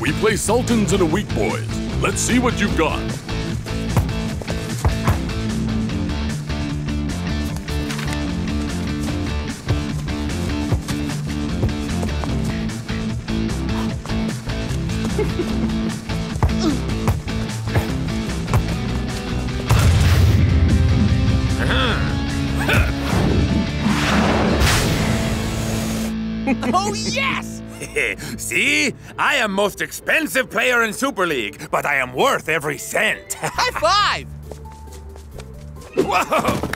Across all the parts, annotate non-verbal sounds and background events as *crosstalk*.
We play Sultans in a week, boys. Let's see what you've got. See? I am most expensive player in Super League, but I am worth every cent. *laughs* High five! Whoa!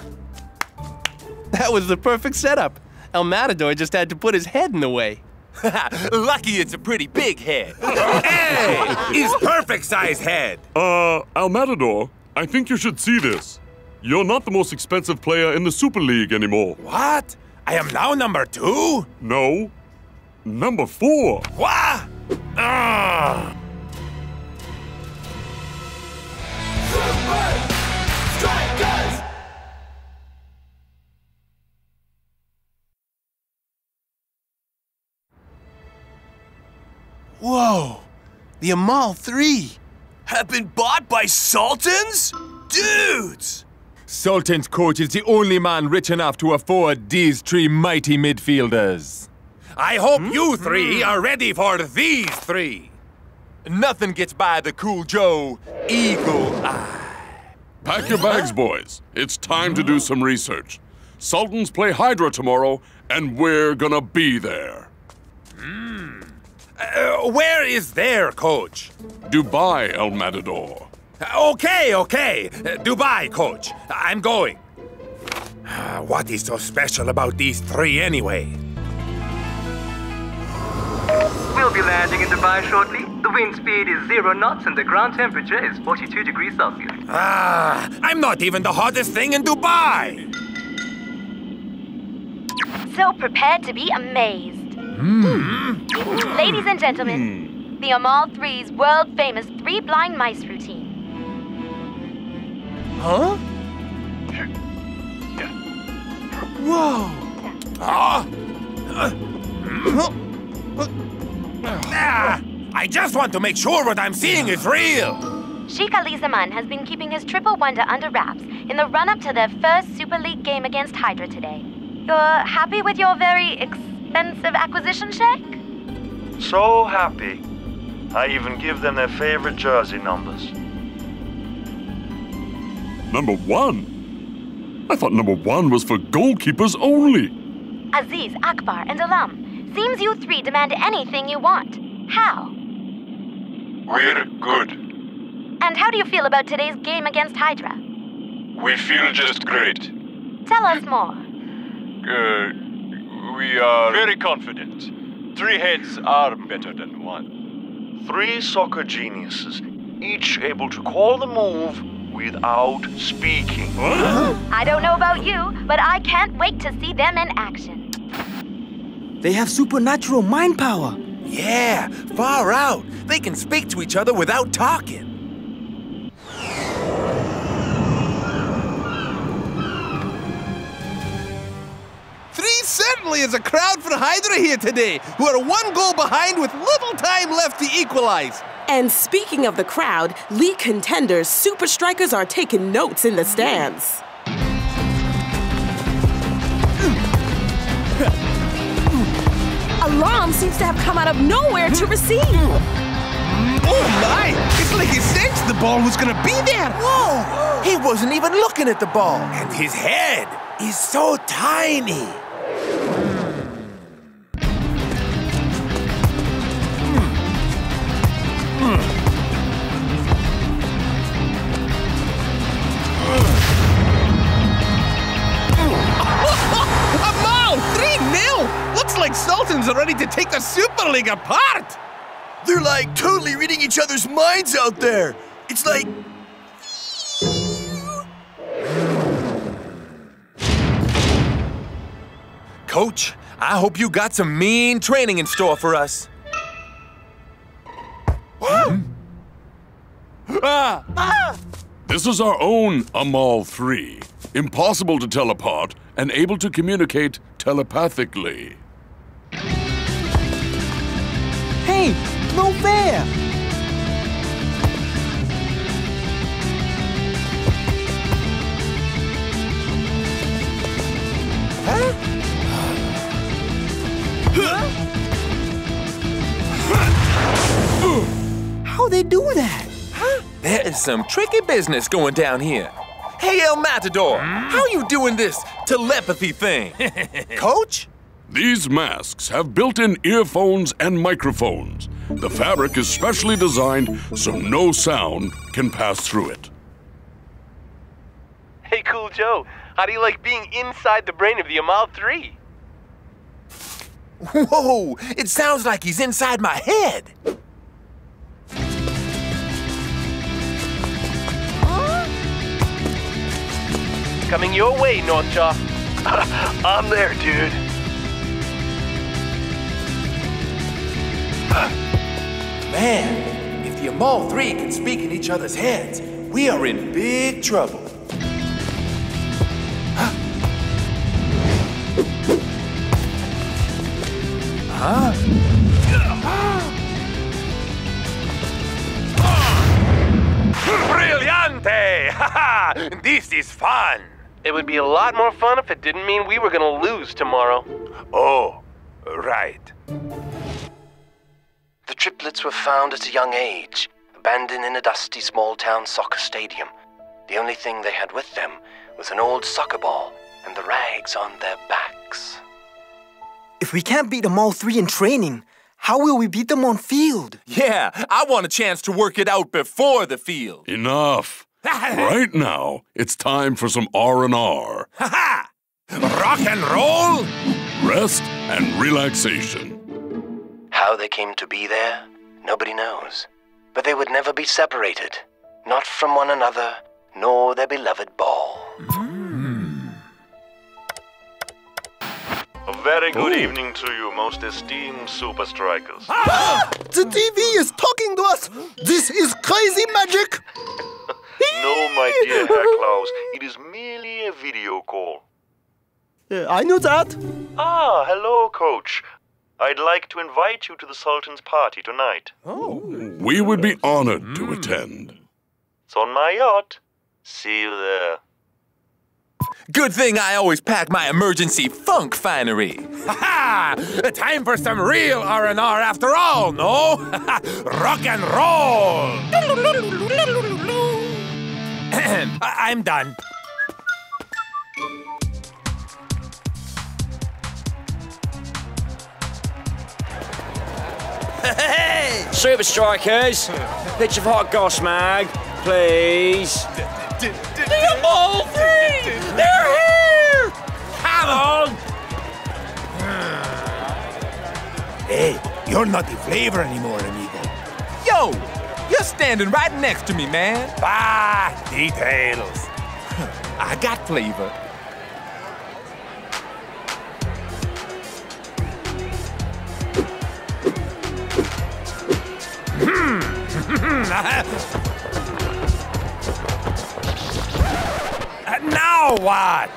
That was the perfect setup. El Matador just had to put his head in the way. *laughs* Lucky it's a pretty big head. hey! His perfect size head. Uh, El Matador, I think you should see this. You're not the most expensive player in the Super League anymore. What? I am now number two? No. Number four. What? Ah! Supa Strikas! Whoa! The Amal 3! Have been bought by Sultans? Dudes! Sultan's coach is the only man rich enough to afford these three mighty midfielders. I hope hmm? you three hmm. are ready for these three. Nothing gets by the cool Joe Eagle Eye. Pack your bags, boys. It's time to do some research. Sultans play Hydra tomorrow, and we're gonna be there. Hmm. Uh, where is their coach? Dubai, El Matador. Okay, okay. Dubai, coach. I'm going. *sighs* What is so special about these three anyway? We'll be landing in Dubai shortly. The wind speed is zero knots and the ground temperature is 42 degrees Celsius. Ah, I'm not even the hottest thing in Dubai. So prepared to be amazed. Hmm. Ladies and gentlemen, hmm. the Amal 3's world famous three blind mice routine. Huh? Whoa! Ah, uh, uh, uh, ah, I just want to make sure what I'm seeing is real. Sheikh Ali Zaman has been keeping his triple wonder under wraps in the run up to their first Super League game against Hydra today. You're happy with your very expensive acquisition, Sheikh? So happy. I even give them their favorite jersey numbers. Number one? I thought number one was for goalkeepers only. Aziz, Akbar, and Alam. Seems you three demand anything you want. How? We're good. And how do you feel about today's game against Hydra? We feel just great. Tell us more. Uh, we are very confident. Three heads are better than one. Three soccer geniuses, each able to call the move without speaking. I don't know about you, but I can't wait to see them in action. They have supernatural mind power. Yeah, far out. They can speak to each other without talking. Three certainly is a crowd for Hydra here today, who are one goal behind with little time left to equalize. And speaking of the crowd, league contenders, Supa Strikas are taking notes in the stands. Alam seems to have come out of nowhere to receive. Mm. Oh my! It's like he sensed the ball was gonna be there. Whoa! He wasn't even looking at the ball. And his head is so tiny. Like are ready to take the Super League apart! They're like totally reading each other's minds out there. It's like. Coach, I hope you got some mean training in store for us. *gasps* ah! This is our own Amal 3. Impossible to tell apart and able to communicate telepathically. Hey, no fair. Huh? Huh? Huh? How they do that? Huh? There is some tricky business going down here. Hey, El Matador, how you doing this telepathy thing? *laughs* Coach? These masks have built in earphones and microphones. The fabric is specially designed so no sound can pass through it. Hey, Cool Joe, how do you like being inside the brain of the Amal 3? Whoa, it sounds like he's inside my head. Coming your way, North Shaw. *laughs* I'm there, dude. Man, if the Amal 3 can speak in each other's heads, we are in big trouble. Huh? Brillante! Haha! this is fun! It would be a lot more fun if it didn't mean we were gonna lose tomorrow. Oh, right. The triplets were found at a young age, abandoned in a dusty small town soccer stadium. The only thing they had with them was an old soccer ball and the rags on their backs. If we can't beat them all three in training, how will we beat them on field? Yeah, I want a chance to work it out before the field. Enough. *laughs* right now, it's time for some R&R. Ha Ha Rock and roll? Rest and relaxation. How they came to be there, nobody knows. But they would never be separated, not from one another, nor their beloved ball. A very good evening to you, most esteemed Supa Strikas. The TV is talking to us! This is crazy magic! *laughs* no, my dear Herr Klaus, it is merely a video call. Uh, I knew that. Ah, hello, Coach. I'd like to invite you to the Sultan's party tonight. Oh. We would be honored to attend. It's on my yacht. See you there. Good thing I always pack my emergency funk finery. *laughs* Ha ha! Time for some real R&R after all, no? *laughs* Rock and roll! *clears throat* I- I'm done. Hey! Supa Strikas! Pitch of hot goss mag, please. The Amal 3! They're here! Come on! Hey, you're not the flavor anymore, amigo. Yo, you're standing right next to me, man. Bah, details. *laughs* I got flavor. Hmm. *laughs* now what?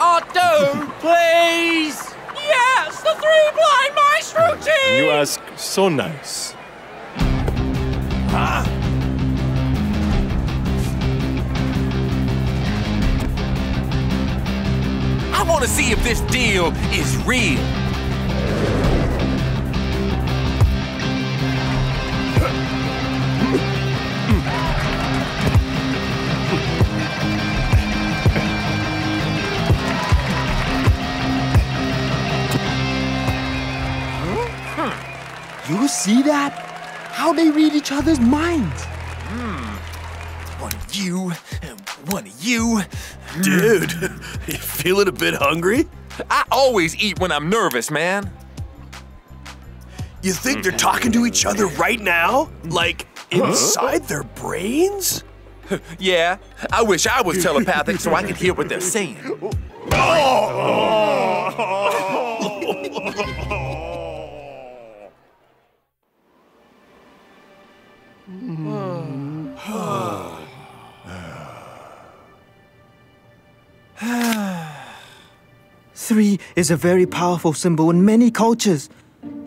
Oh, Otto, *laughs* please! Yes, the three blind maestro team! You ask so nice. Huh? I want to see if this deal is real. You see that? How they read each other's minds. Hmm. One of you, and one of you. *laughs* Dude, you feeling a bit hungry? I always eat when I'm nervous, man. You think they're talking to each other right now? Like inside their brains? *laughs* yeah, I wish I was telepathic so I could hear what they're saying. *laughs* Hmm. *sighs* Three is a very powerful symbol in many cultures.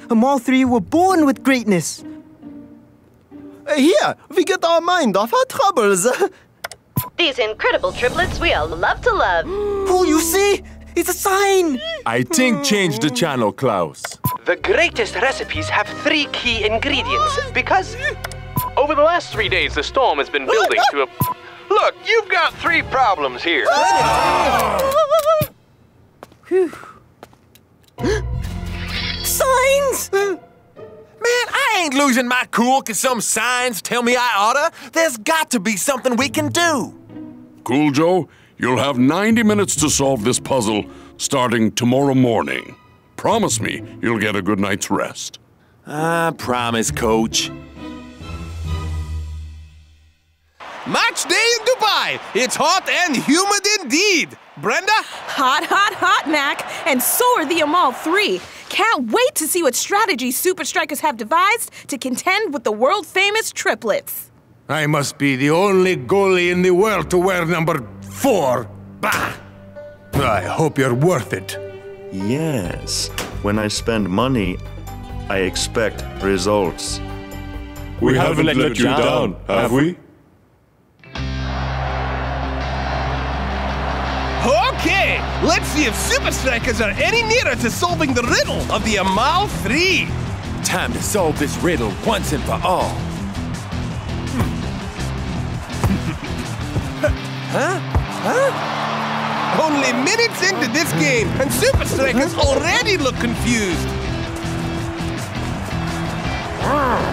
and all 3 were born with greatness. Here, we get our mind off our troubles. *laughs* These incredible triplets we all love to love. *gasps* Oh, you see? It's a sign! I think change the channel, Klaus. The greatest recipes have three key ingredients because over the last three days the storm has been building to a. *laughs* Look, you've got three problems here. *gasps* Signs! Man, I ain't losing my cool cause some signs tell me I oughta. There's got to be something we can do. Cool Joe, you'll have 90 minutes to solve this puzzle starting tomorrow morning. Promise me you'll get a good night's rest. I promise, coach. Match day in Dubai. It's hot and humid indeed. Brenda? Hot, hot, hot, Mac. And so are the Amal 3. Can't wait to see what strategies Supa Strikas have devised to contend with the world famous triplets. I must be the only goalie in the world to wear number four. Bah! I hope you're worth it. Yes. When I spend money, I expect results. We, haven't, let, you down, have we? Okay, let's see if Supa Strikas are any nearer to solving the riddle of the Amal 3. Time to solve this riddle once and for all. Hmm. *laughs* Huh? Huh? Only minutes into this game, and Supa Strikas already look confused. Hmm.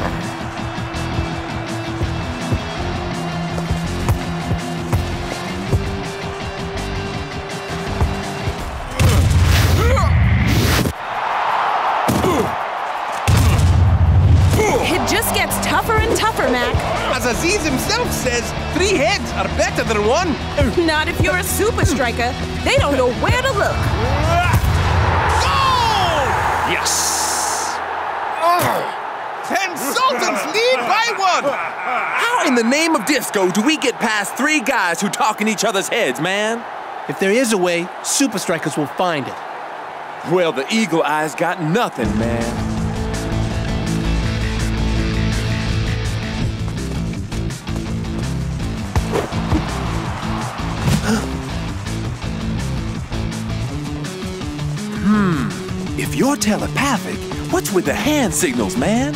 Says, three heads are better than one. *laughs* Not if you're a Supa Strika. They don't know where to look. Goal! Yes! Oh, and Sultans lead by one. How in the name of disco do we get past three guys who talk in each other's heads, man? If there is a way, Supa Strikas will find it. Well, the Eagle Eye's got nothing, man. If you're telepathic, what's with the hand signals, man?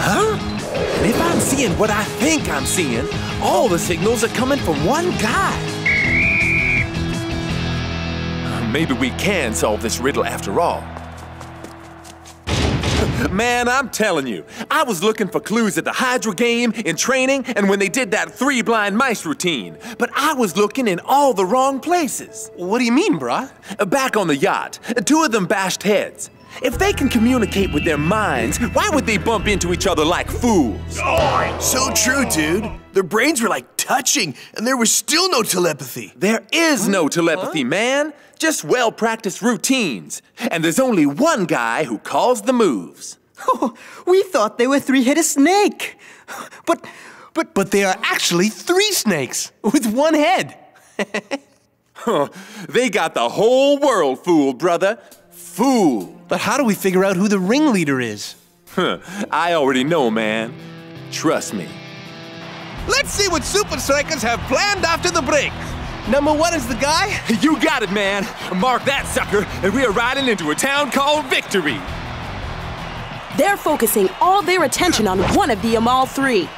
Huh? And if I'm seeing what I think I'm seeing, all the signals are coming from one guy. Uh, Maybe we can solve this riddle after all. Man, I'm telling you, I was looking for clues at the Hydra game, in training, and when they did that three blind mice routine. But I was looking in all the wrong places. What do you mean, bruh? Uh, back on the yacht, uh, two of them bashed heads. If they can communicate with their minds, why would they bump into each other like fools? So true, dude. Their brains were like touching, and there was still no telepathy. There is no telepathy, man. Just well practiced routines. And there's only one guy who calls the moves. Oh, we thought they were three-headed snake. But, but, But they are actually three snakes with one head. *laughs* Huh, they got the whole world fooled, brother. Fooled. But how do we figure out who the ringleader is? Huh, I already know, man. Trust me. Let's see what Supa Strikas have planned after the break. Number one is the guy. *laughs* You got it, man. Mark that sucker, and we are riding into a town called Victory. They're focusing all their attention on one of the Amal 3.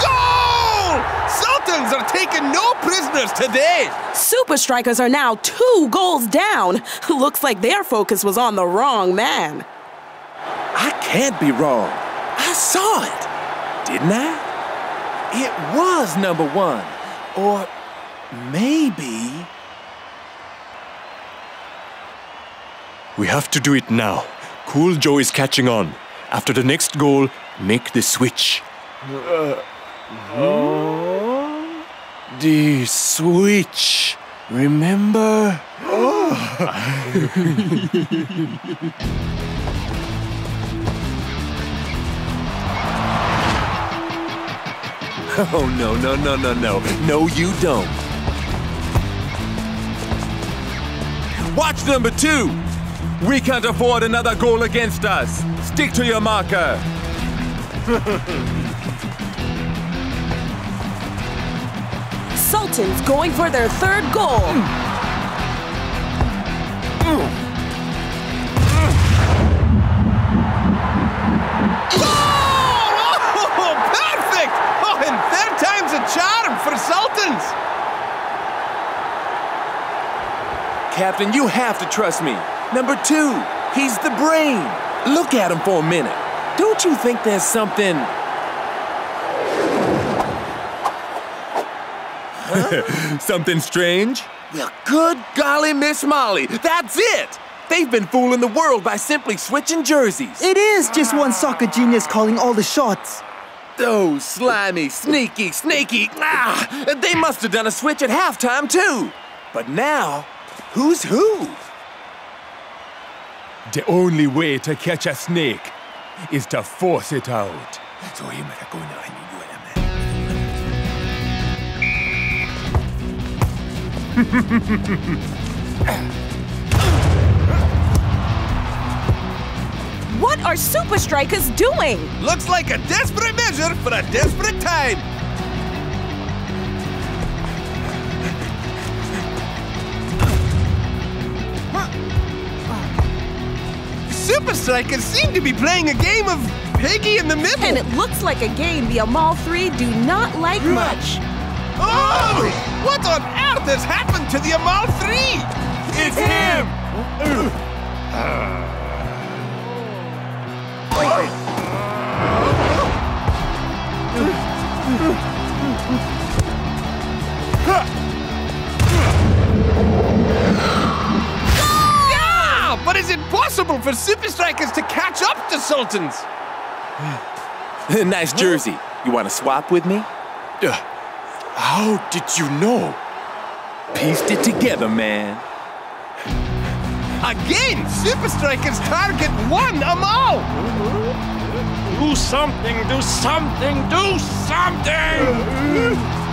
Goal! Sultans are taking no prisoners today. Supa Strikas are now two goals down. *laughs* Looks like their focus was on the wrong man. I can't be wrong. I saw it. Didn't I? It was number one. Or maybe. We have to do it now. Cool Joe is catching on. After the next goal, make the switch. Oh. The switch. Remember? oh, *laughs* no, no, no, no, no. No, you don't. Watch number two. We can't afford another goal against us. Stick to your marker. Sultans going for their third goal. Oh, Captain, you have to trust me. Number two, he's the brain. Look at him for a minute. Don't you think there's something... Huh? *laughs* something strange? Well, good golly, Miss Molly, that's it! They've been fooling the world by simply switching jerseys. It is just one soccer genius calling all the shots. Oh, slimy, sneaky, snaky. Ah, they must have done a switch at halftime, too. But now, who's who? The only way to catch a snake is to force it out. So you might go now and you do What are Supa Strikas doing? Looks like a desperate measure for a desperate time. Supa Strikas seem to be playing a game of Piggy in the Middle. And it looks like a game the Amal 3 do not like much. Oh! What on earth has happened to the Amal 3? It's him! Yeah! For Supa Strikas to catch up to Sultans? *sighs* nice jersey. You want to swap with me? Uh, how did you know? Pieced it together, man. Again, Supa Strikas target one Amal! Do something, do something, do something! *laughs*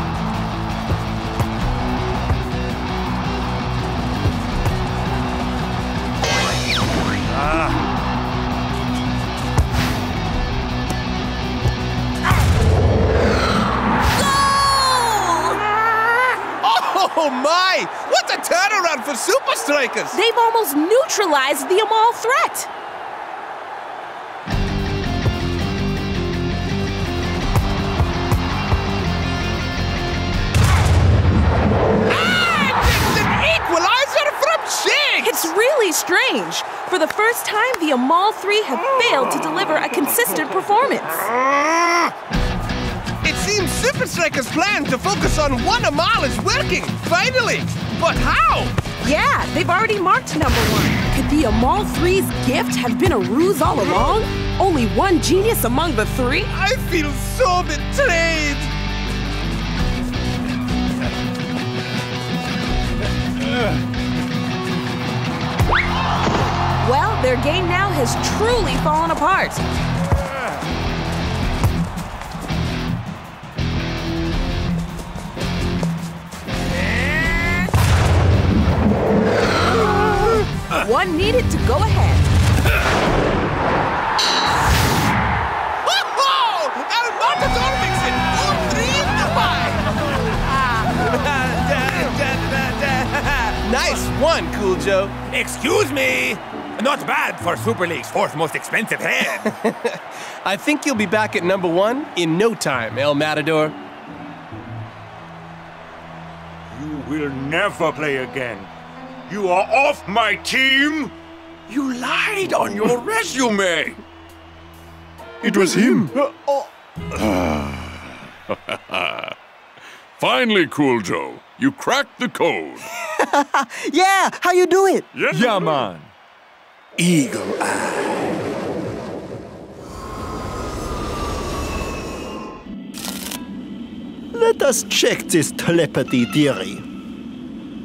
Oh my! What a turnaround for Supa Strikas! They've almost neutralized the Amal threat. Really strange. For the first time, the Amal 3 have failed to deliver a consistent performance. It seems Supa Strikas' plan to focus on one Amal is working, finally! But how? Yeah, they've already marked number one. Could the Amal 3's gift have been a ruse all along? Only one genius among the three? I feel so betrayed! *laughs* Well, their game now has truly fallen apart. One needed to go ahead. Oh! El Matador makes it 4 3 *laughs* Nice one, Cool Joe. Excuse me! Not bad for Super League's fourth most expensive head. *laughs* I think you'll be back at number one in no time, El Matador. You will never play again. You are off my team! You lied on your *laughs* resume! It was him. *laughs* Oh. Finally, Cool Joe, you cracked the code. yeah, how you do it? Yeah, man. Eagle Eye. Let us check this telepathy theory.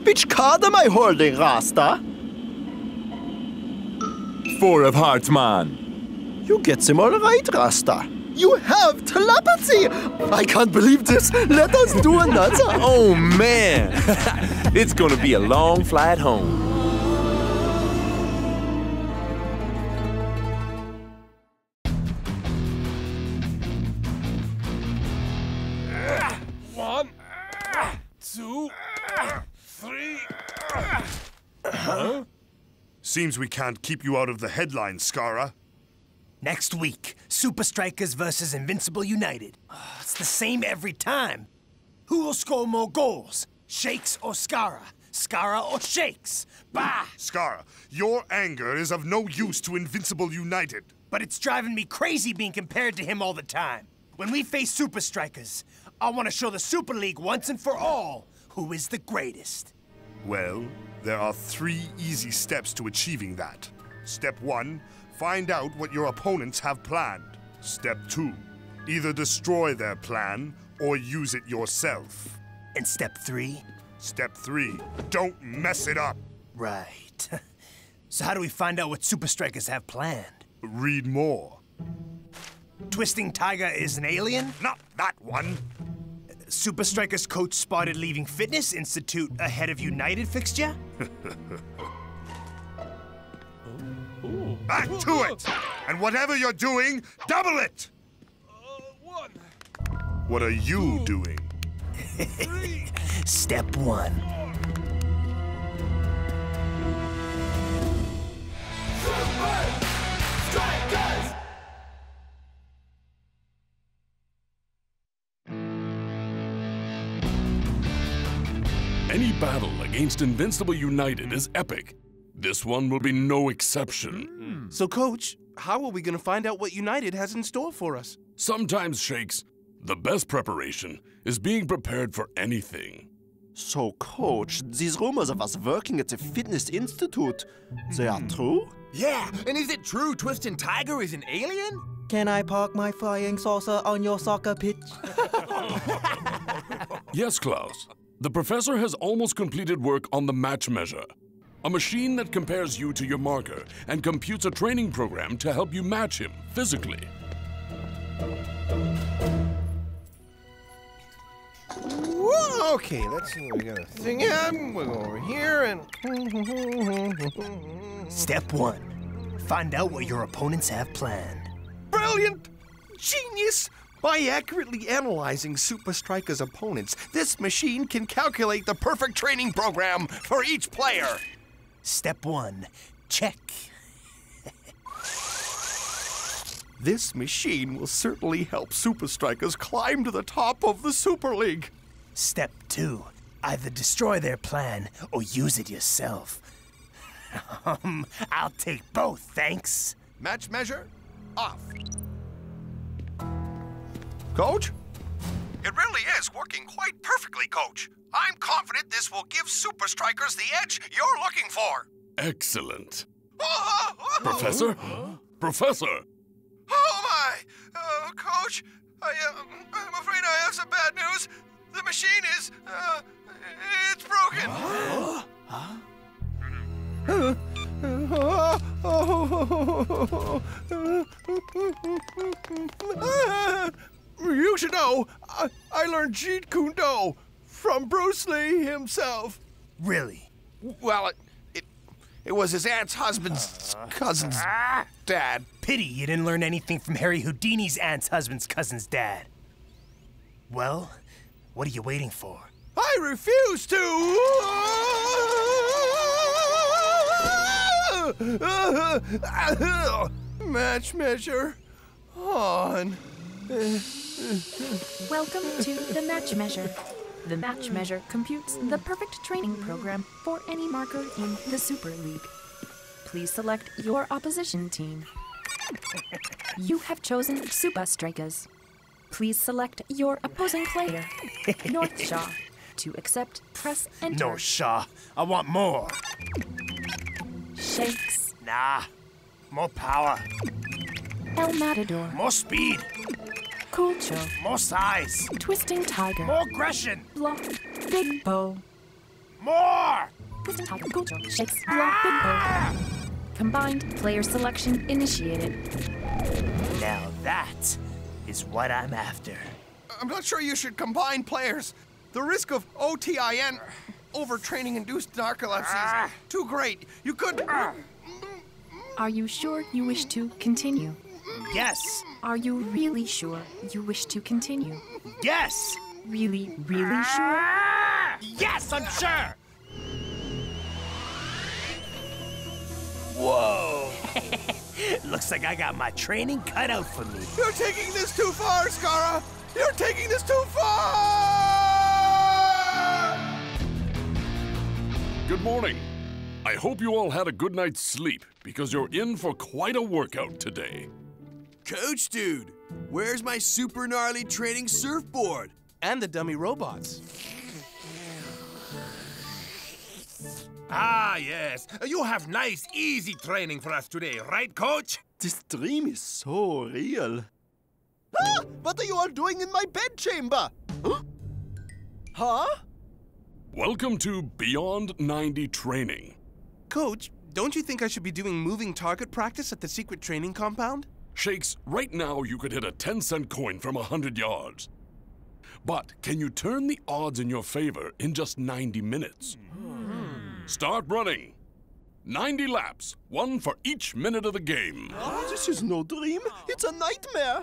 Which card am I holding, Rasta? Four of hearts, man. You get them all right, Rasta. You have telepathy! I can't believe this. Let us do another. *laughs* oh, man. *laughs* it's gonna be a long flight home. Huh? Seems we can't keep you out of the headlines, Skarra. Next week, Supa Strikas versus Invincible United. *sighs* It's the same every time. Who will score more goals? Shakes or Skarra? Skarra or Shakes? Bah! Skarra, your anger is of no use to Invincible United. But it's driving me crazy being compared to him all the time. When we face Supa Strikas, I want to show the Super League once and for all who is the greatest. Well, there are three easy steps to achieving that. Step one, find out what your opponents have planned. Step two, either destroy their plan or use it yourself. And step three? Step three, don't mess it up. Right. *laughs* so, how do we find out what Supa Strikas have planned? Read more. Twisting Tiger is an alien? Not that one. Supa Strikas coach spotted leaving Fitness Institute ahead of United fixture? Back to it! And whatever you're doing, double it! Uh, what are you doing? *laughs* Step one. Any battle against Invincible United is epic. This one will be no exception. Hmm. So, Coach, how are we going to find out what United has in store for us? Sometimes, Shakes, the best preparation is being prepared for anything. So, Coach, these rumors of us working at the Fitness Institute, they are hmm. true? Yeah, and is it true Twisting Tiger is an alien? Can I park my flying saucer on your soccer pitch? *laughs* Yes, Klaus. The professor has almost completed work on the match measure, a machine that compares you to your marker and computes a training program to help you match him physically. Whoa, okay, let's see. What we got a thing in. We'll go over here and. Step one. Find out what your opponents have planned. Brilliant! Genius! By accurately analyzing Supa Strika's opponents, this machine can calculate the perfect training program for each player. Step one. Check. This machine will certainly help Supa Strikas climb to the top of the Super League. Step two. Either destroy their plan or use it yourself. *laughs* Um, I'll take both, thanks. Match measure off. Coach? It really is working quite perfectly, Coach. I'm confident this will give Supa Strikas the edge you're looking for. Excellent. *laughs* Professor? Professor! Oh my! Uh, Coach, I, uh, I'm afraid I have some bad news. The machine is, uh, it's broken. You should know, I, I learned Jeet Kune Do from Bruce Lee himself. Really? Well, it, it, it was his aunt's husband's cousin's dad. Pity you didn't learn anything from Harry Houdini's aunt's husband's cousin's dad. Well, what are you waiting for? I refuse to. *laughs* Match measure on. Welcome to the Match Measure. The Match Measure computes the perfect training program for any marker in the Super League. Please select your opposition team. You have chosen Supa Strikas. Please select your opposing player, North Shaw. To accept, press enter. No, Shaw. I want more. Shakes, Nah. More power. El Matador, More speed. Cool Joe. More size. Twisting Tiger. More aggression. Block. Big Bo. More! Twisting Tiger. Cool Joe. Shakes. Block. Big Bo. Ah! Combined player selection initiated. Now that is what I'm after. I'm not sure you should combine players. The risk of OTIN, overtraining induced narcolepsy, is ah! too great. You could. Ah! Are you sure you wish to continue? Yes. Are you really sure you wish to continue? Yes. Really, really sure? Yes, I'm sure. Whoa! *laughs* Looks like I got my training cut out for me. You're taking this too far, Skarra! You're taking this too far! Good morning. I hope you all had a good night's sleep because you're in for quite a workout today. Coach Dude, where's my super gnarly training surfboard? And the dummy robots. Ah, yes. You have nice, easy training for us today, right, Coach? This dream is so real. Ah, what are you all doing in my bedchamber? Huh? Huh? Welcome to Beyond 90 Training. Coach, don't you think I should be doing moving target practice at the secret training compound? Shakes, right now you could hit a 10 cent coin from 100 yards. But can you turn the odds in your favor in just 90 minutes? Start running. 90 laps, one for each minute of the game. Oh, this is no dream. It's a nightmare.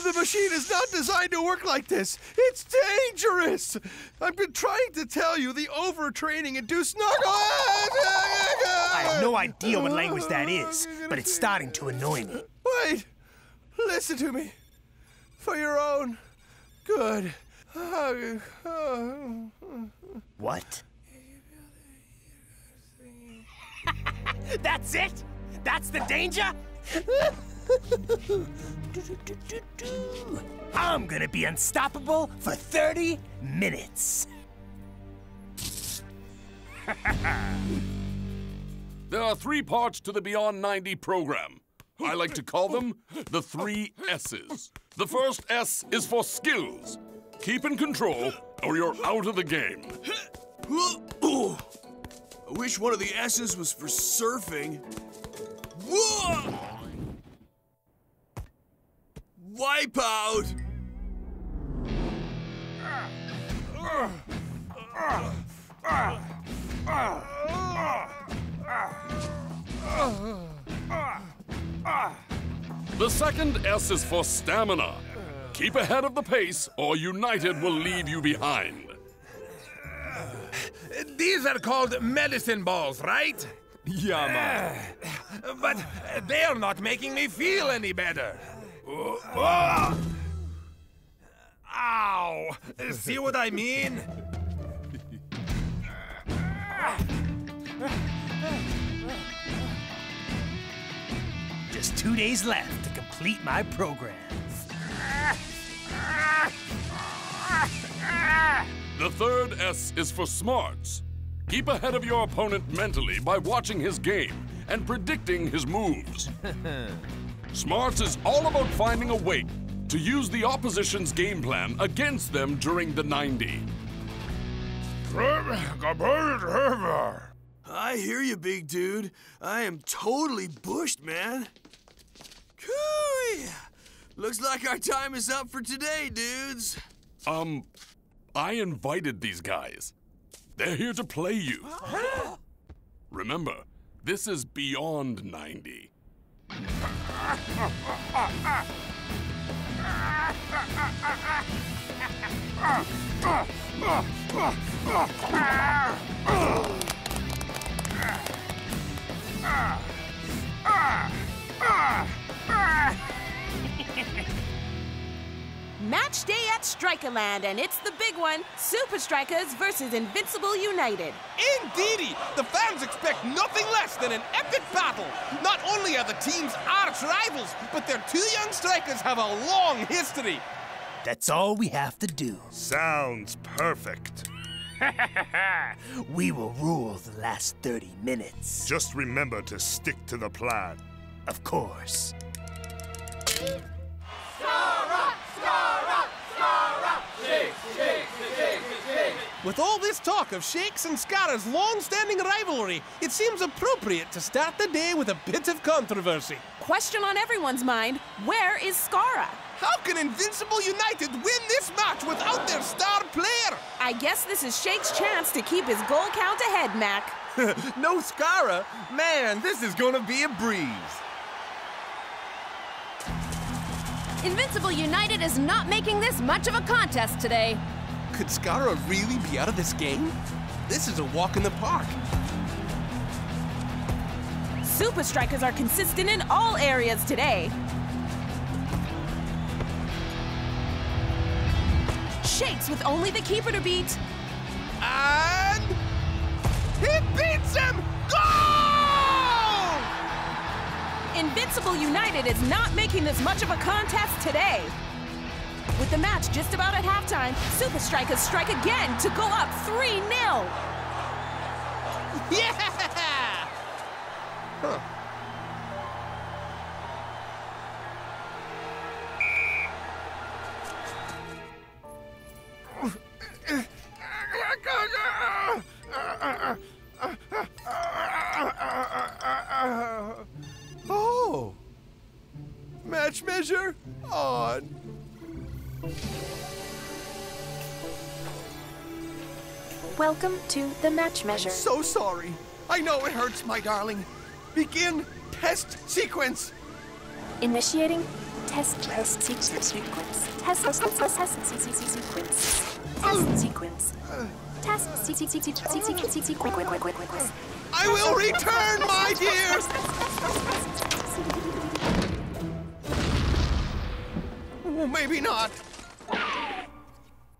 The machine is not designed to work like this. It's dangerous. I've been trying to tell you the overtraining induced knuckle. I have no idea what language that is, but it's starting to annoy me. Wait, listen to me. For your own good. What? *laughs* That's it? That's the danger? *laughs* I'm gonna be unstoppable for 30 minutes. There are three parts to the Beyond 90 program. I like to call them the three S's. The first S is for skills. Keep in control, or you're out of the game. I wish one of the S's was for surfing. Whoa! Wipe out! The second S is for stamina. Keep ahead of the pace, or United will leave you behind. These are called medicine balls, right? Yeah, man. But they're not making me feel any better. Ow! See what I mean? Just two days left to complete my program. The third S is for smarts. Keep ahead of your opponent mentally by watching his game and predicting his moves. *laughs* Smarts is all about finding a way to use the opposition's game plan against them during the 90. I hear you, big dude. I am totally bushed, man. Cooey! Looks like our time is up for today, dudes. Um, I invited these guys. They're here to play you. Remember, this is beyond 90. Ah! *laughs* Match day at Strikerland, and it's the big one Supa Strikas versus Invincible United. Indeedy! The fans expect nothing less than an epic battle. Not only are the teams arch rivals, but their two young strikers have a long history. That's all we have to do. Sounds perfect. *laughs* we will rule the last 30 minutes. Just remember to stick to the plan. Of course. With all this talk of Shakes and Skarra's long-standing rivalry, it seems appropriate to start the day with a bit of controversy. Question on everyone's mind, where is Skarra? How can Invincible United win this match without their star player? I guess this is Shake's chance to keep his goal count ahead, Mac. *laughs* no Skarra? Man, this is gonna be a breeze. Invincible United is not making this much of a contest today. Could Skarra really be out of this game? This is a walk in the park. Supa Strikas are consistent in all areas today. Shakes with only the keeper to beat. And he beats him! Invincible United is not making this much of a contest today. With the match just about at halftime, Supa Strikas strike again to go up 3 0. *laughs* Yeah! Huh. to the match measure. I'm so sorry. I know it hurts, my darling. Begin test sequence. Initiating test test sequence Test test test test sequence test sequence test sequence sequence. I will return, my dear. Maybe not.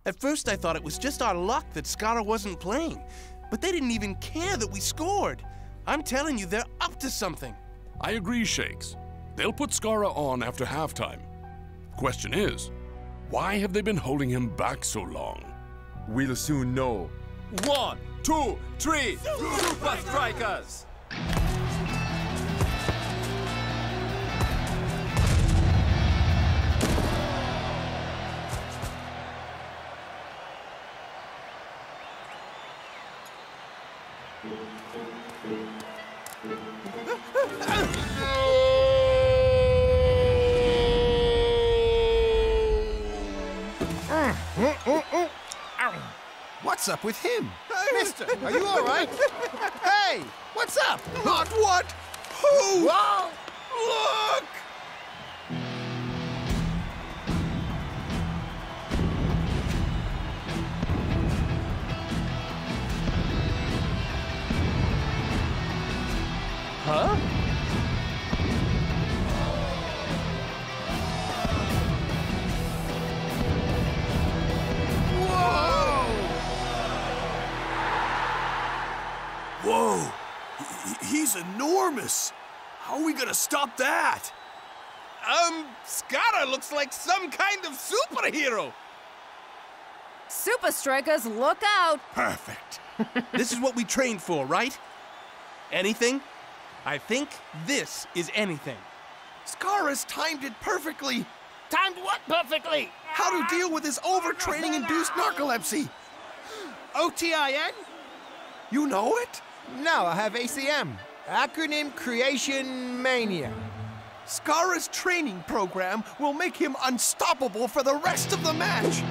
At first, I thought it was just our luck that Skarra wasn't playing, but they didn't even care that we scored. I'm telling you, they're up to something. I agree, Shakes. They'll put Skarra on after halftime. Question is, why have they been holding him back so long? We'll soon know. One, two, three, Supa Strikas! Up with him? Mister, are you all right? *laughs* hey, what's up? Not what? Who? Whoa! Gonna stop that? Um, Skarra looks like some kind of superhero. Supa Strikas, look out! Perfect. *laughs* this is what we trained for, right? Anything? I think this is anything. Skarra's timed it perfectly. Timed what perfectly? How to deal with his overtraining induced narcolepsy. OTIN? You know it? No, I have ACM. Acronym Creation Mania. Skarra's training program will make him unstoppable for the rest of the match.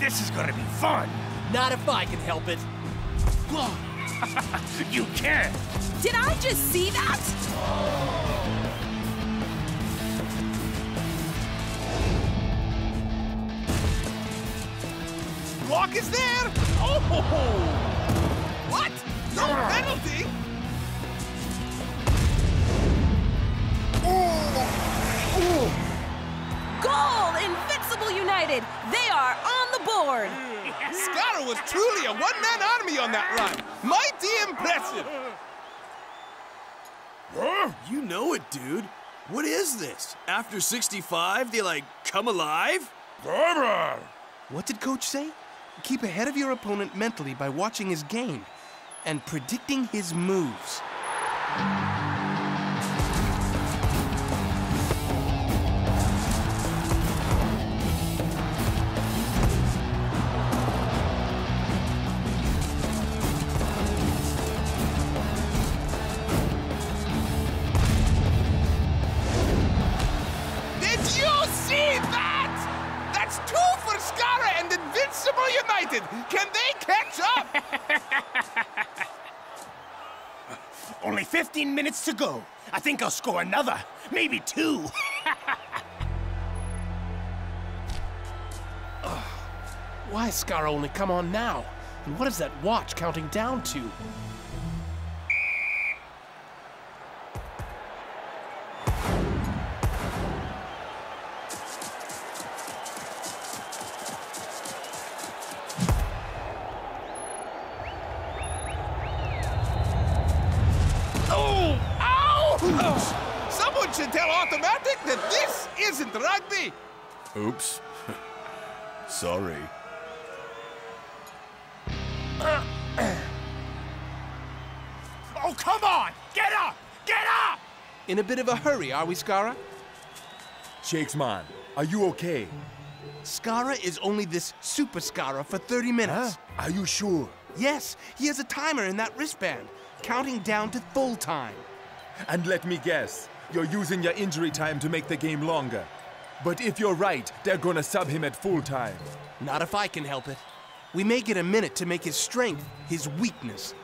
This is gonna be fun. Not if I can help it. *laughs* you can't. Did I just see that? Block is there! Oh! Ho! What? No penalty? Goal! Invincible United! They are on the board! Skarra was truly a one-man army on that run. Mighty impressive. Huh? You know it, dude. What is this? After 65, they like come alive? What did Coach say? Keep ahead of your opponent mentally by watching his game and predicting his moves. 15 minutes to go. I think I'll score another, maybe two. *laughs* Why Scar only come on now? And what is that watch counting down to? Isn't rugby. Oops. *laughs* Sorry. *clears throat* oh, come on! Get up! Get up! In a bit of a hurry, are we, Skarra? Shakes, man, are you okay? Skarra is only this Super Skarra for 30 minutes. Are you sure? Yes, he has a timer in that wristband, counting down to full time. And let me guess, you're using your injury time to make the game longer. But if you're right, they're gonna sub him at full time. Not if I can help it. We may get a minute to make his strength his weakness.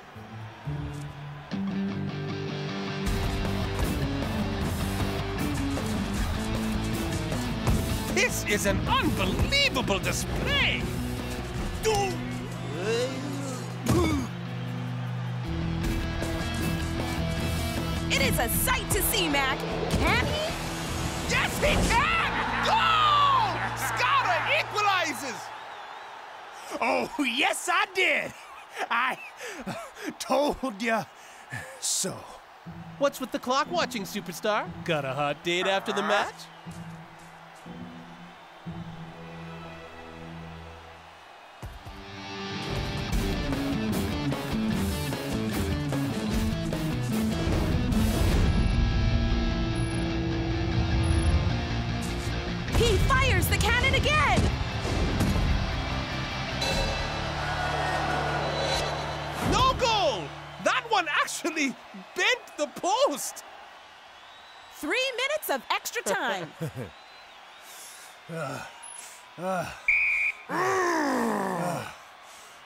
This is an unbelievable display. It is a sight to see, Mac. Can he? Yes, he can! Goal! Skarra equalizes! Oh, yes, I did. I told you so. What's with the clock watching, superstar? Got a hot date after the match? Actually bent the post! Three minutes of extra time.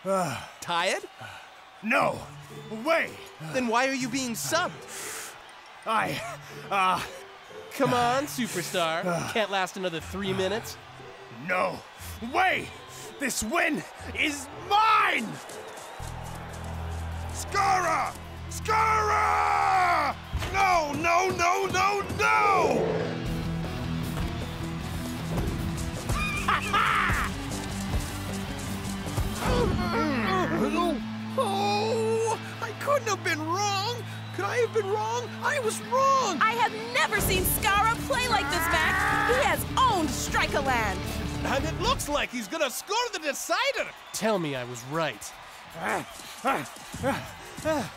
*laughs* Tired? No, way. Then why are you being subbed? I, uh... Come on, superstar. Can't last another three minutes. No, way! This win is mine! Skarra! Skarra! No, no, no, no, no! *laughs* Oh, I couldn't have been wrong. Could I have been wrong? I was wrong. I have never seen Skarra play like this, Mac. He has owned Striker Land. And it looks like he's gonna score the decider. Tell me I was right. Ah, ah, ah,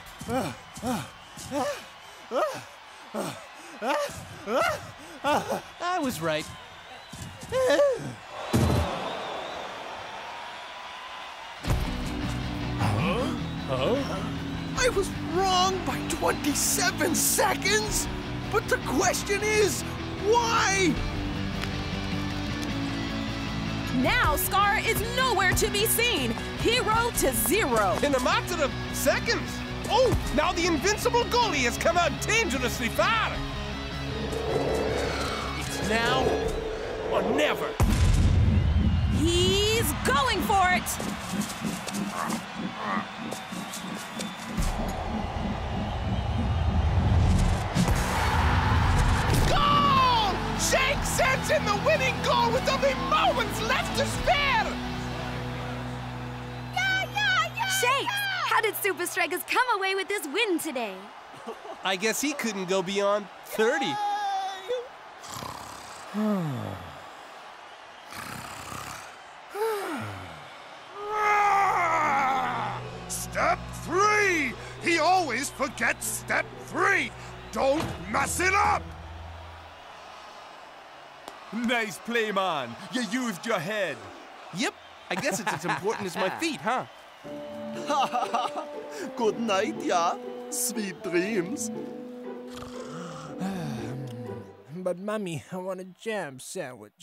I was right. Huh? I was wrong by 27 seconds? But the question is, why? Now Scar is nowhere to be seen. Hero to zero. In a matter of seconds. Oh, now the invincible goalie has come out dangerously far. It's now or never. He's going for it. Goal! Shake sends in the winning goal with only moments left to spare. Yeah, yeah, yeah. Shakes, how did Supa Strikas come away with this win today? *laughs* I guess he couldn't go beyond 30. *sighs* Step three! He always forgets step three! Don't mess it up! Nice play, man. You used your head. Yep, I guess it's as important as my *laughs* feet, huh? *laughs* Good night, yeah. Sweet dreams. *sighs* But, Mommy, I want a jam sandwich.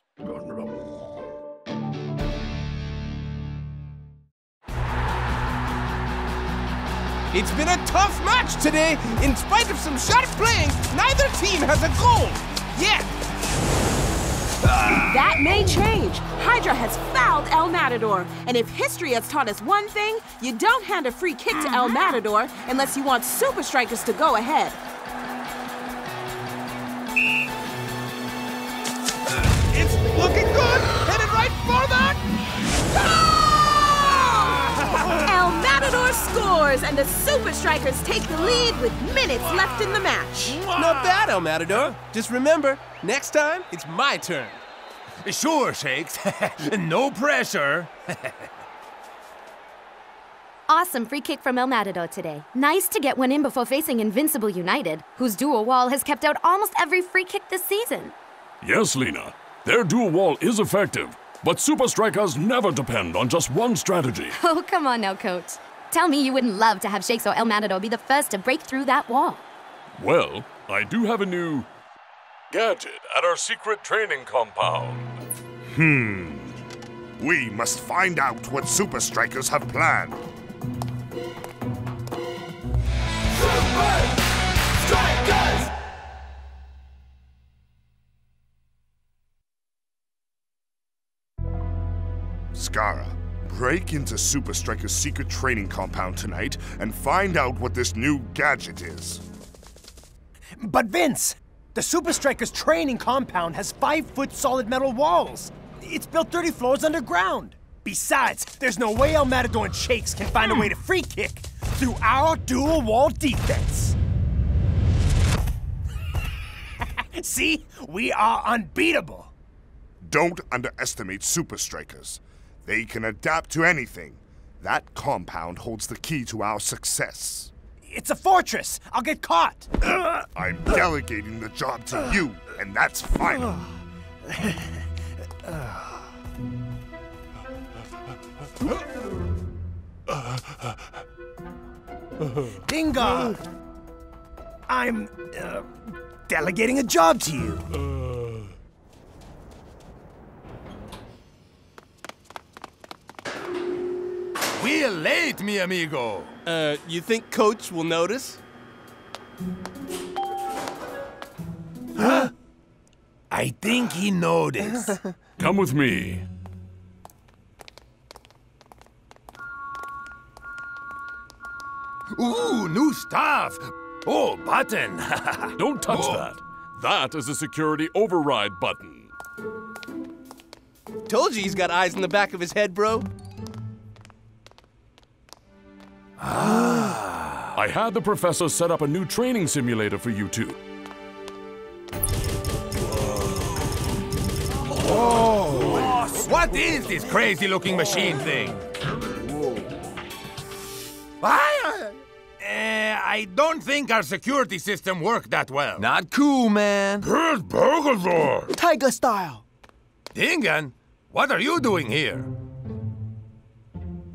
It's been a tough match today. In spite of some sharp playing, neither team has a goal. Yet. That may change. Hydra has fouled El Matador. And if history has taught us one thing, you don't hand a free kick to El uh-huh. Matador unless you want Supa Strikas to go ahead. It's looking scores, and the Supa Strikas take the lead with minutes left in the match. Not bad, El Matador. Just remember, next time, it's my turn. Sure, Shakes. *laughs* no pressure. *laughs* Awesome free kick from El Matador today. Nice to get one in before facing Invincible United, whose dual wall has kept out almost every free kick this season. Yes, Lena. Their dual wall is effective, but Supa Strikas never depend on just one strategy. *laughs* Oh, come on now, coach. Tell me you wouldn't love to have Shakes or El Matador be the first to break through that wall. Well, I do have a new gadget at our secret training compound. Hmm. We must find out what Supa Strikas have planned. Strikers! Skarra, break into Supa Strikas' secret training compound tonight and find out what this new gadget is. But Vince, the Supa Strikas training compound has five foot solid metal walls. It's built 30 floors underground. Besides, there's no way El Matador and Shakes can find a way to free kick through our dual wall defense. *laughs* See, we are unbeatable. Don't underestimate Supa Strikas. They can adapt to anything. That compound holds the key to our success. It's a fortress. I'll get caught. *clears throat* I'm delegating the job to you, and that's final. Dingo! I'm uh, delegating a job to you. We're late, mi amigo. Uh, you think Coach will notice? Huh? I think he noticed. *laughs* Come with me. Ooh, new stuff. Oh, button. *laughs* Don't touch Oh. that. That is a security override button. Told you he's got eyes in the back of his head, bro. I had the professor set up a new training simulator for you two. Oh, what is this crazy looking machine thing? I, uh, I don't think our security system worked that well. Not cool, man. Here's Burgazor. Tiger style. Dingan, what are you doing here?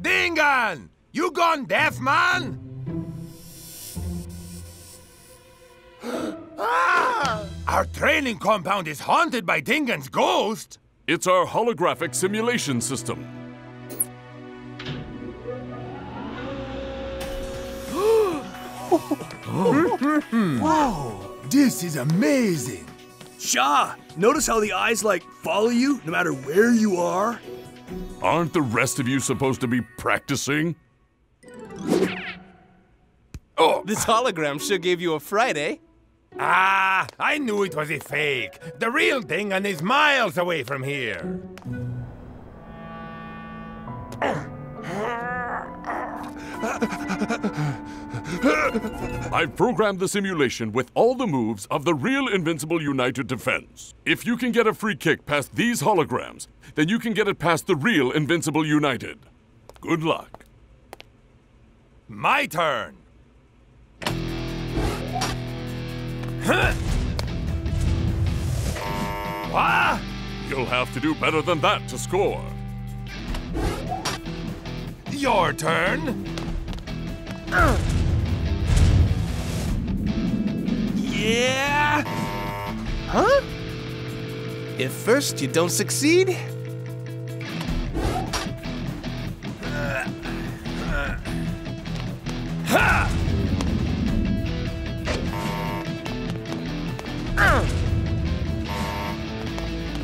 Dingan! You gone deaf, man? *gasps* Ah! Our training compound is haunted by Dingan's ghost. It's our holographic simulation system. *gasps* Whoa! This is amazing. Shaw, notice how the eyes like follow you no matter where you are? Aren't the rest of you supposed to be practicing? Oh, this hologram sure gave you a fright, eh? Ah, I knew it was a fake. The real Dingan is miles away from here. I've programmed the simulation with all the moves of the real Invincible United Defense. If you can get a free kick past these holograms, then you can get it past the real Invincible United. Good luck. My turn. Huh. *laughs* Ah! You'll have to do better than that to score. Your turn. Yeah? Huh? If first you don't succeed, Ha!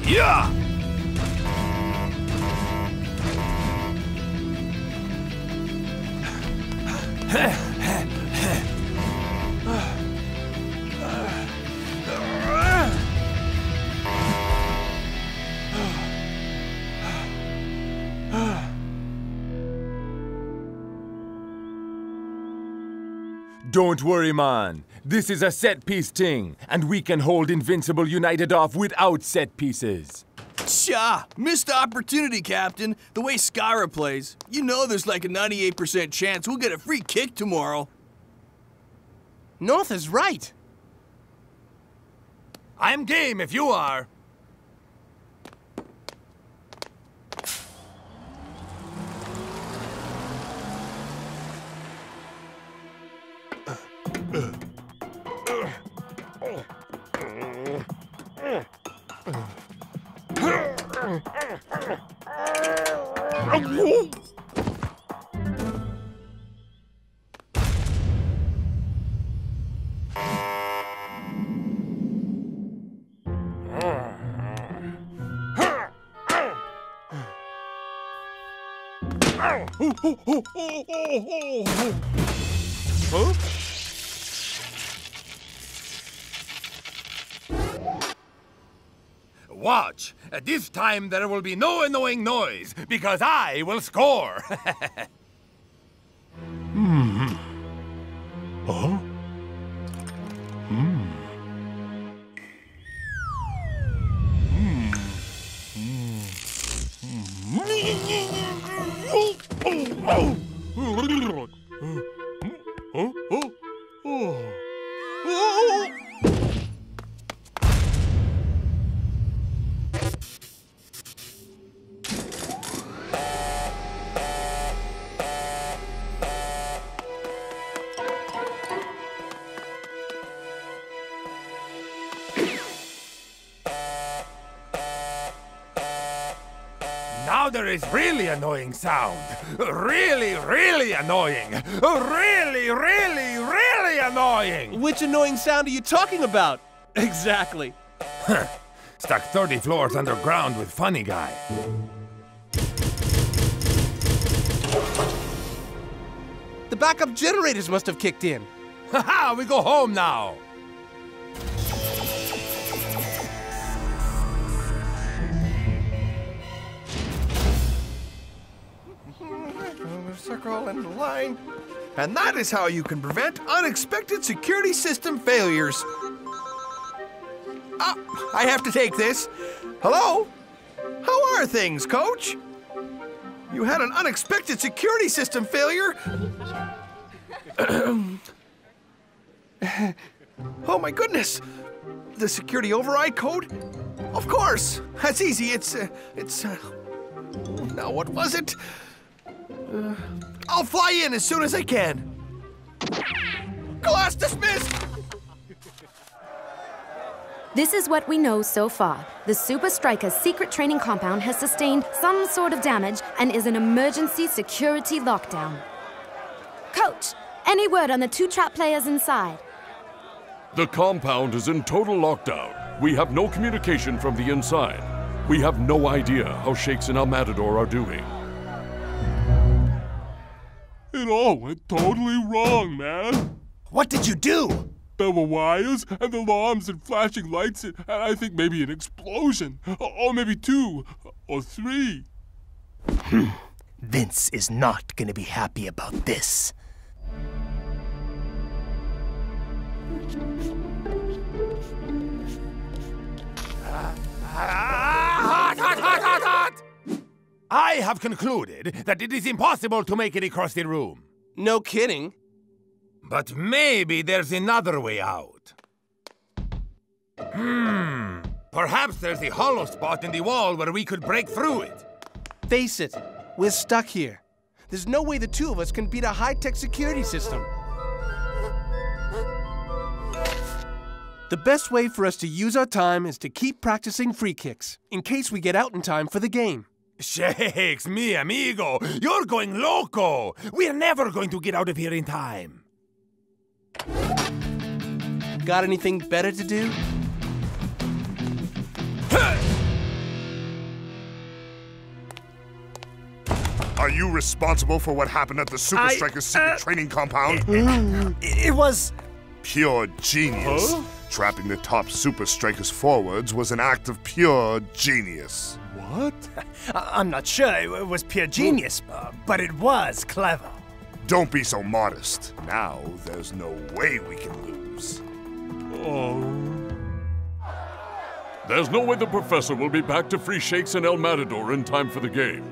Yeah! *laughs* Don't worry, man. This is a set piece thing, and we can hold Invincible United off without set pieces. Cha! Missed opportunity, Captain. The way Skarra plays, you know there's like a 98% chance we'll get a free kick tomorrow. North is right. I'm game if you are. Huh? Watch. At this time there will be no annoying noise because I will score. *laughs* is really annoying sound. Really, really annoying. Really, really, really annoying. Which annoying sound are you talking about? Exactly. Stuck 30 floors underground with funny guy. The backup generators must have kicked in. Haha, we go home now. Circle and line. And that is how you can prevent unexpected security system failures. Ah, I have to take this. Hello? How are things, coach? You had an unexpected security system failure. *clears throat* oh my goodness. The security override code? Of course. That's easy. It's uh, it's uh, now what was it? Uh, I'll fly in as soon as I can. Class dismissed! This is what we know so far. The Supa Strika's secret training compound has sustained some sort of damage and is an emergency security lockdown. Coach, any word on the two trap players inside? The compound is in total lockdown. We have no communication from the inside. We have no idea how Shakes and El Matador are doing. It all went totally wrong, man. What did you do? There were wires and alarms and flashing lights and I think maybe an explosion. Or maybe two or three. Hmm. Vince is not gonna be happy about this. Hot, I have concluded that it is impossible to make it across the room. No kidding. But maybe there's another way out. Hmm. Perhaps there's a hollow spot in the wall where we could break through it. Face it, we're stuck here. There's no way the two of us can beat a high-tech security system. The best way for us to use our time is to keep practicing free kicks, in case we get out in time for the game. Shakes, mi amigo, you're going loco! We're never going to get out of here in time. Got anything better to do? Are you responsible for what happened at the Super I- Strikers secret uh, training compound? *laughs* It was. Pure genius. Huh? Trapping the top Supa Strikas forwards was an act of pure genius. What? I'm not sure it was pure genius, uh, but it was clever. Don't be so modest. Now there's no way we can lose. Oh. There's no way the professor will be back to free shakes and El Matador in time for the game.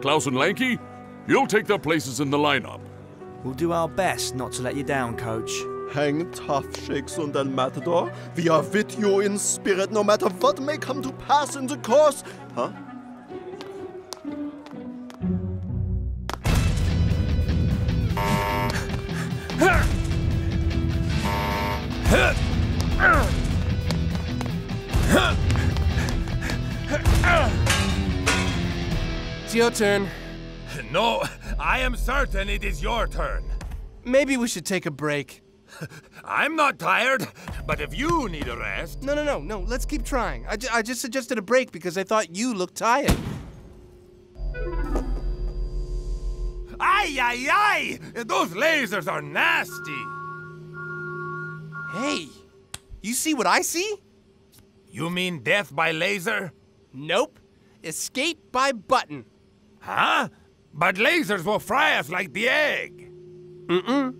Klaus and Lanky, you'll take their places in the lineup. We'll do our best not to let you down, coach. Hang tough, Shakes und El Matador. We are with you in spirit no matter what may come to pass in the course. Huh? It's your turn. No, I am certain it is your turn. Maybe we should take a break. I'm not tired, but if you need a rest. No, no, no, no. Let's keep trying. I, ju- I just suggested a break because I thought you looked tired. Ay, ay, ay! Those lasers are nasty! Hey, you see what I see? You mean death by laser? Nope. Escape by button. Huh? But lasers will fry us like the egg. Mm-mm.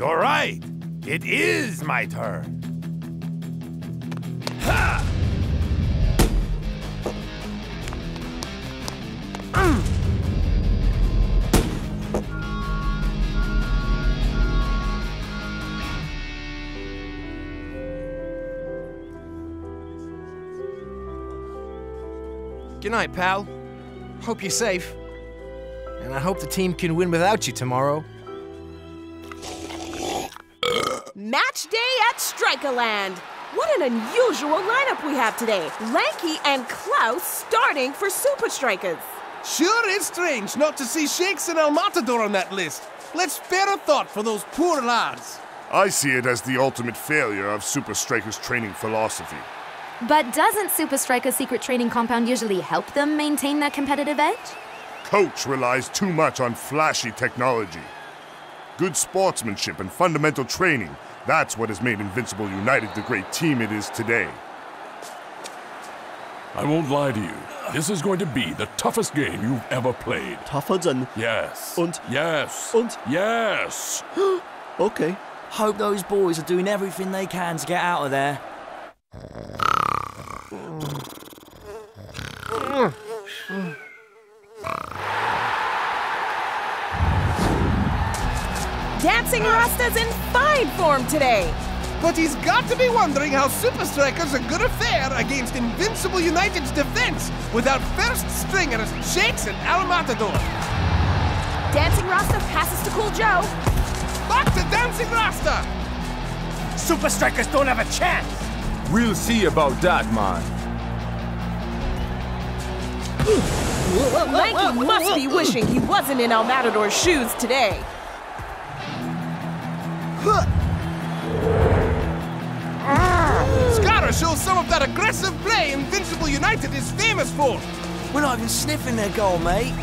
You're right. It is my turn. Ha! Good night, pal. Hope you're safe. And I hope the team can win without you tomorrow. Match day at Strikerland. What an unusual lineup we have today. Lanky and Klaus starting for Supa Strikas. Sure is strange not to see Shakes and El Matador on that list. Let's spare a thought for those poor lads. I see it as the ultimate failure of Supa Strikas training philosophy. But doesn't Supa Strika's secret training compound usually help them maintain their competitive edge? Coach relies too much on flashy technology. Good sportsmanship and fundamental training, that's what has made Invincible United the great team it is today. I won't lie to you. This is going to be the toughest game you've ever played. Tougher than. Yes. Und. Yes. Und. Yes. *gasps* okay. Hope those boys are doing everything they can to get out of there. Dancing Rasta's in fine form today. But he's got to be wondering how Supa Strikas are gonna fare against Invincible United's defense without first stringers Shakes and El Matador. Dancing Rasta passes to Cool Joe. Back to Dancing Rasta! Supa Strikas don't have a chance! We'll see about that, man. Lanky must be wishing he wasn't in El Matador's shoes today. Skarra shows some of that aggressive play Invincible United is famous for. We're not even sniffing their goal, mate.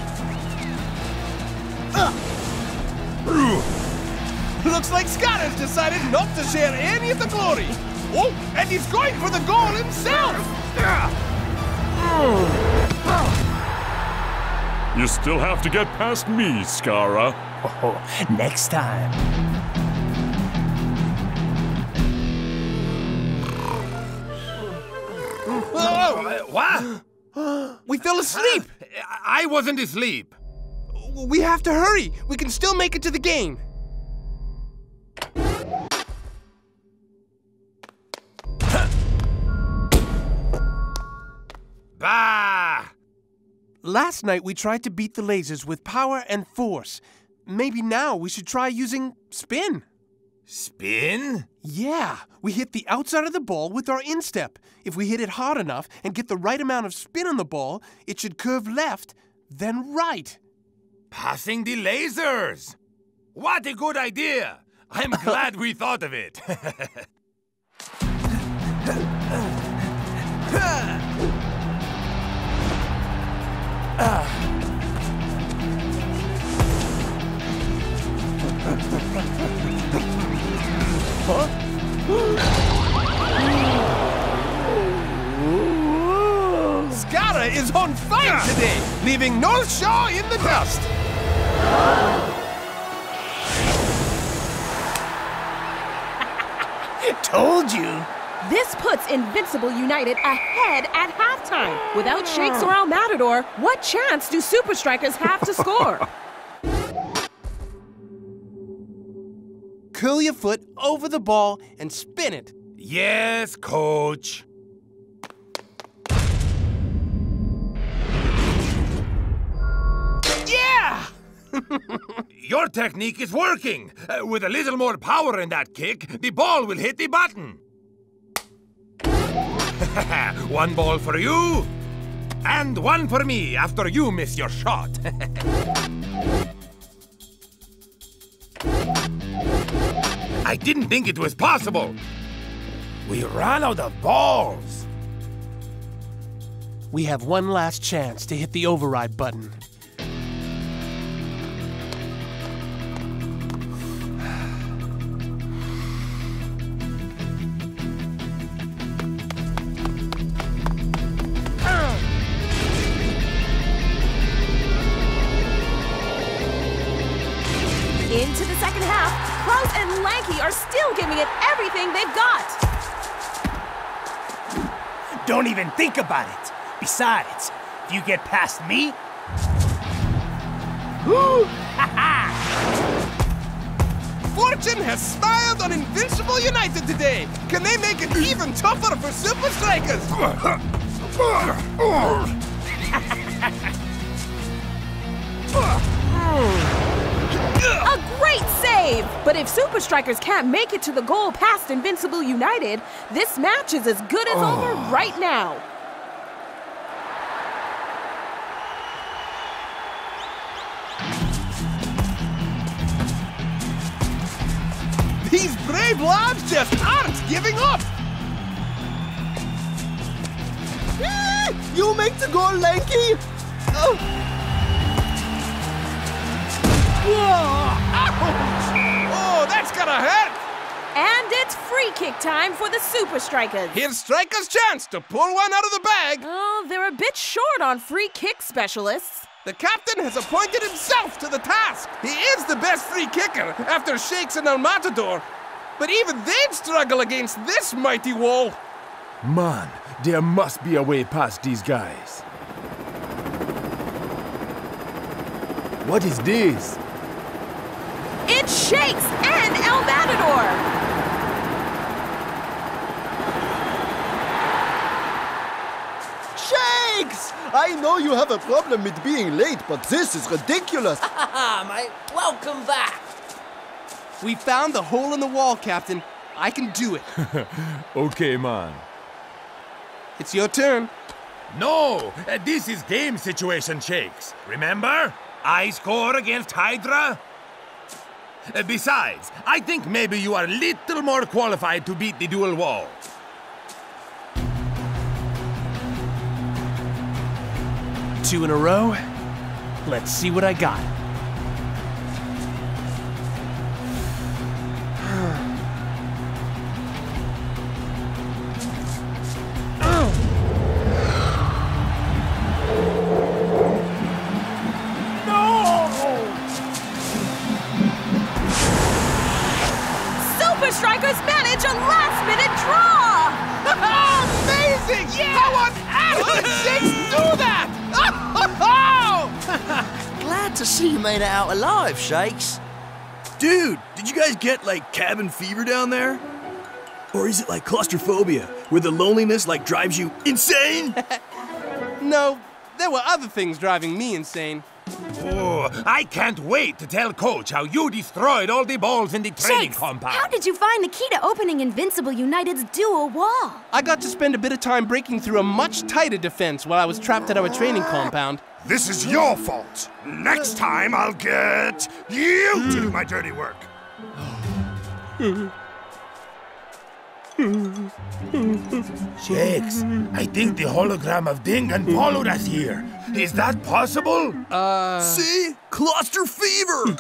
Looks like Skarra's decided not to share any of the glory. Oh, and he's going for the goal himself! You still have to get past me, Skarra. Oh, *laughs* next time. We fell asleep. I wasn't asleep. We have to hurry. We can still make it to the game. Bah! Last night we tried to beat the lasers with power and force. Maybe now we should try using spin. Spin? Yeah, we hit the outside of the ball with our instep. If we hit it hard enough and get the right amount of spin on the ball, it should curve left, then right. Passing the lasers! What a good idea! I'm *laughs* glad we thought of it. *laughs* *gasps* Skarra is on fire today, leaving North Shaw in the dust. *laughs* Told you. This puts Invincible United ahead at halftime. Without Shakes or El Matador, what chance do Supa Strikas have to score? *laughs* Curl your foot over the ball and spin it. yes, coach. Yeah! *laughs* Your technique is working. Uh, with a little more power in that kick, the ball will hit the button. *laughs* one ball for you, and one for me after you miss your shot. *laughs* I didn't think it was possible. We ran out of balls. We have one last chance to hit the override button. Still giving it everything they've got. Don't even think about it. Besides, if you get past me, Fortune has smiled on Invincible United today. Can they make it even tougher for Supa Strikas? *laughs* *laughs* A great save! But if Supa Strikas can't make it to the goal past Invincible United, this match is as good as over right now. These brave lads just aren't giving up. Eh, You make the goal, Lanky! Oh. Oh, that's gonna hurt! And it's free kick time for the Supa Strikas. Here's Striker's chance to pull one out of the bag. Oh, they're a bit short on free kick specialists. The captain has appointed himself to the task. He is the best free kicker after Shakes and El Matador. But even they'd struggle against this mighty wall. Man, there must be a way past these guys. What is this? It's Shakes and El Matador. Shakes! I know you have a problem with being late, but this is ridiculous. *laughs* *laughs* My Welcome back. We found the hole in the wall, Captain. I can do it. *laughs* okay, man. It's your turn. No, uh, this is game situation, Shakes. Remember? I score against Hydra. Uh, besides, I think maybe you are a little more qualified to beat the dual wall. Two in a row. Let's see what I got. See it out alive, Shakes. Dude, did you guys get, like, cabin fever down there? Or is it like claustrophobia, where the loneliness, like, drives you insane? *laughs* no, there were other things driving me insane. Oh, I can't wait to tell Coach how you destroyed all the balls in the training Shakes, compound. how did you find the key to opening Invincible United's dual wall? I got to spend a bit of time breaking through a much tighter defense while I was trapped at our training compound. This is your fault. Next time I'll get you to do my dirty work. Shakes, I think the hologram of Dingan followed us here. Is that possible? Uh. See? Cluster fever!